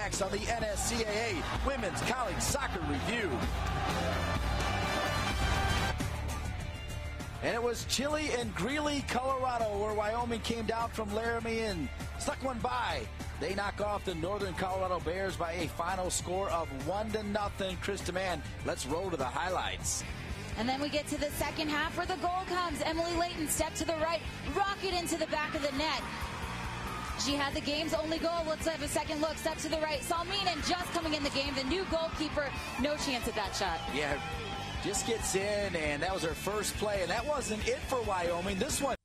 next on the NSCAA Women's College Soccer Review. And it was chilly in Greeley, Colorado, where Wyoming came down from Laramie and stuck one by. They knock off the Northern Colorado Bears by a final score of one to nothing. Christa Mann, let's roll to the highlights. And then we get to the second half where the goal comes. Emily Layton step to the right, rocket into the back of the net. She had the game's only goal. Let's have a second look. Step to the right. Salminen just coming in the game. The new goalkeeper. No chance at that shot. Yeah, just gets in, and that was her first play. And that wasn't it for Wyoming. This one.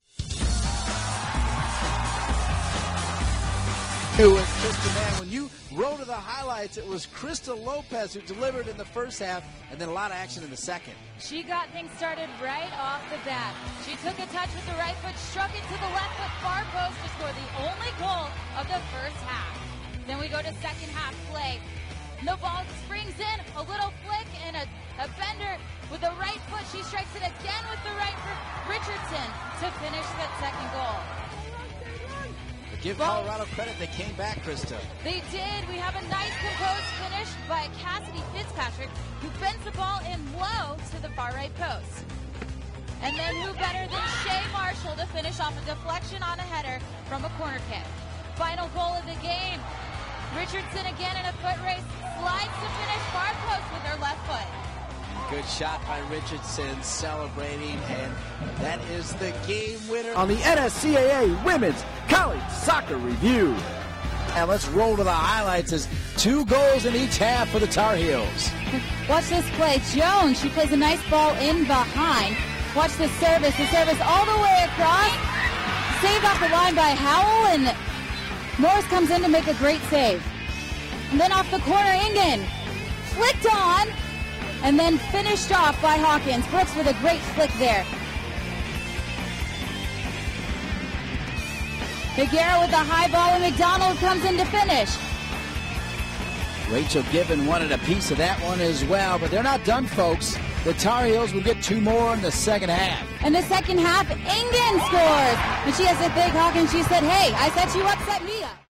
It was Christa Mann. When you roll to the highlights, it was Krista Lopez who delivered in the first half, and then a lot of action in the second. She got things started right off the bat. She took a touch with the right foot, struck it to the left foot far post to score the only goal of the first half. Then we go to second half play. The ball springs in, a little flick, and a, a bender with the right foot. She strikes it again with the right for Richardson to finish that second goal. Give Colorado credit, they came back, Christa. They did. We have a nice composed finish by Cassidy Fitzpatrick, who bends the ball in low to the far right post. And then who better than Shay Marshall to finish off a deflection on a header from a corner kick. Final goal of the game. Richardson again in a foot race, Good shot by Richardson, celebrating, and that is the game winner on the NSCAA Women's College Soccer Review. And let's roll to the highlights as two goals in each half for the Tar Heels. Watch this play. Jones, she plays a nice ball in behind. Watch the service. The service all the way across. Saved off the line by Howell, and Morris comes in to make a great save. And then off the corner, Engen flicked on and then finished off by Hawkins. Brooks with a great flick there. Figueroa with the high ball, and McDonald comes in to finish. Rachel Gibbon wanted a piece of that one as well, but they're not done, folks. The Tar Heels will get two more in the second half. In the second half, Engen scores. And she has a big Hawkins. She said, hey, I set you up, set me up.